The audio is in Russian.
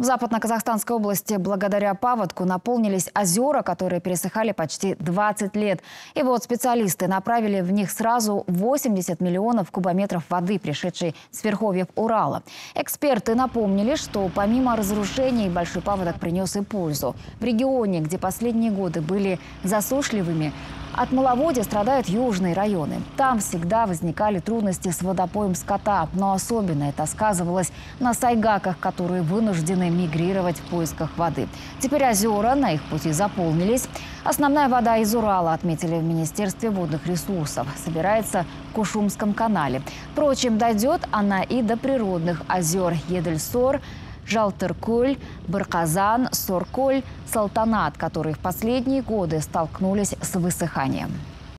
В Западно-Казахстанской области благодаря паводку наполнились озера, которые пересыхали почти 20 лет. И вот специалисты направили в них сразу 80 миллионов кубометров воды, пришедшей с верховьев Урала. Эксперты напомнили, что помимо разрушений большой паводок принес и пользу. В регионе, где последние годы были засушливыми, от маловодья страдают южные районы. Там всегда возникали трудности с водопоем скота, но особенно это сказывалось на сайгаках, которые вынуждены мигрировать в поисках воды. Теперь озера на их пути заполнились. Основная вода из Урала, отметили в Министерстве водных ресурсов, собирается в Кушумском канале. Впрочем, дойдет она и до природных озер Едельсор, Жалтыркуль, Барказан, Соркуль, Салтанат, которые в последние годы столкнулись с высыханием.